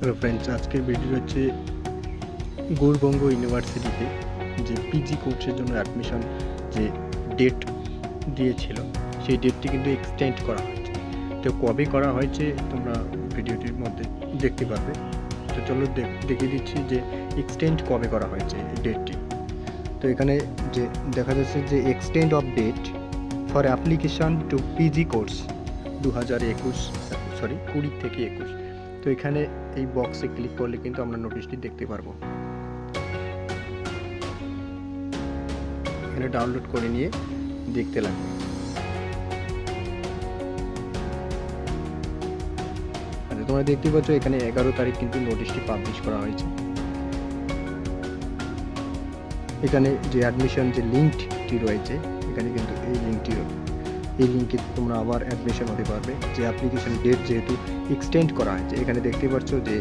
Hello friends আজকের video হচ্ছে গৌরবঙ্গ ইউনিভার্সিটিতে যে পিজি কোর্সের জন্য অ্যাডমিশন যে ডেট দিয়েছিল, সেই ডেটটি কিন্তু এক্সটেন্ড করা হয়েছে। তো কবে করা হয়েছে তোমরা ভিডিওটির মধ্যে দেখতে পাবে তো চলো দেখ- দেখিয়ে দিচ্ছি যে এক্সটেন্ড কবে করা হয়েছে এই ডেটটি তো এখানে যে দেখা যাচ্ছে যে extend of date for application to PG course দু হাজার একুশ সরি কুড়ি থেকে একুশ। তো এখানে এই বক্সে ক্লিক করলে কিন্তু আমরা নোটিশটি দেখতে পারব। এখানে ডাউনলোড করে নিয়ে দেখতে লাগবে। আচ্ছা তোমরা দেখতে পাচ্ছ এখানে এগারো তারিখ কিন্তু নোটিশটি পাবলিশ করা হয়েছে। এখানে যে অ্যাডমিশন যে লিঙ্কটি রয়েছে, এখানে কিন্তু এই লিঙ্কটি এই লিঙ্কে তোমরা আবার অ্যাডমিশন হতে পারবে। যে অ্যাপ্লিকেশন ডেট যেহেতু এক্সটেন্ড করা হয়েছে, এখানে দেখতে পাচ্ছ যে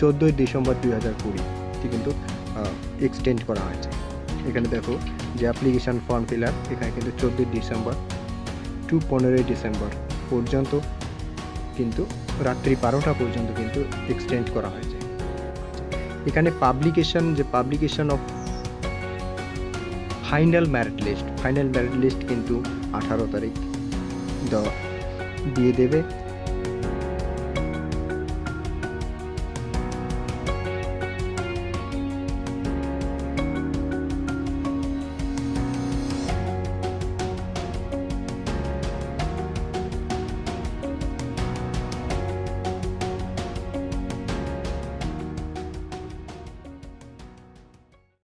চোদ্দোই ডিসেম্বর দুই হাজার কুড়িটি কিন্তু এক্সটেন্ড করা হয়েছে। এখানে দেখো যে অ্যাপ্লিকেশন ফর্ম ফিল আপ এখানে কিন্তু চোদ্দোই ডিসেম্বর টু পনেরোই ডিসেম্বর পর্যন্ত কিন্তু, রাত্রি বারোটা পর্যন্ত কিন্তু এক্সটেন্ড করা হয়েছে। এখানে পাবলিকেশন যে publication of final merit list final merit list কিন্তু আঠারো তারিখ দিয়ে দেবে।